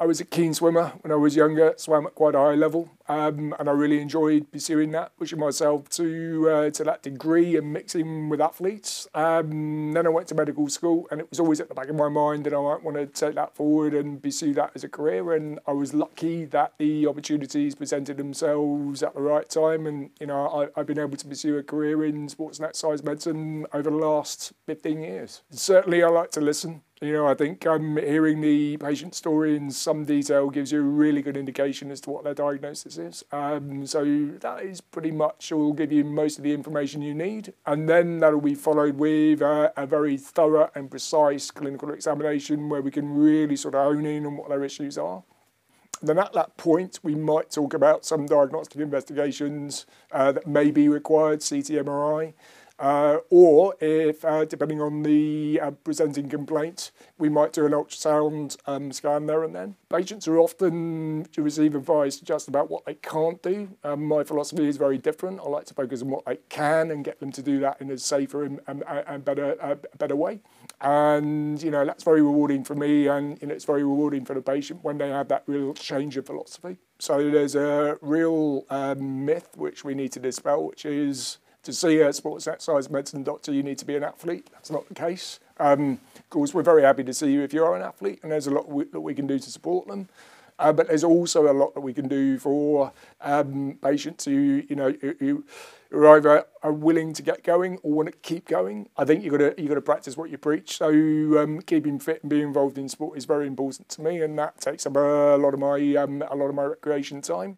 I was a keen swimmer when I was younger, swam at quite a high level, um, and I really enjoyed pursuing that, pushing myself to uh, to that degree and mixing with athletes. Um, then I went to medical school, and it was always at the back of my mind that I might want to take that forward and pursue that as a career. And I was lucky that the opportunities presented themselves at the right time, and you know I, have been able to pursue a career in sports and exercise medicine over the last 15 years. Certainly, I like to listen. You know, I think um, hearing the patient story in some detail gives you a really good indication as to what their diagnosis is. Um, so that is pretty much will give you most of the information you need, and then that'll be followed with uh, a very thorough and precise clinical examination where we can really sort of hone in on what their issues are. Then at that point, we might talk about some diagnostic investigations uh, that may be required, CT, MRI. Uh, or if, uh, depending on the uh, presenting complaint, we might do an ultrasound um, scan there and then. Patients are often to receive advice just about what they can't do. Um, my philosophy is very different. I like to focus on what they can and get them to do that in a safer and, and, and better, better way. And you know that's very rewarding for me, and you know, it's very rewarding for the patient when they have that real change of philosophy. So there's a real um, myth which we need to dispel, which is to see a sports exercise medicine doctor, you need to be an athlete. That's not the case. Um, of course, we're very happy to see you if you are an athlete, and there's a lot we, that we can do to support them. Uh, but there's also a lot that we can do for um, patients who, you know, who, who are either are willing to get going or want to keep going. I think you've got to, you've got to practice what you preach. So um, keeping fit and being involved in sport is very important to me, and that takes up a lot of my, um, a lot of my recreation time.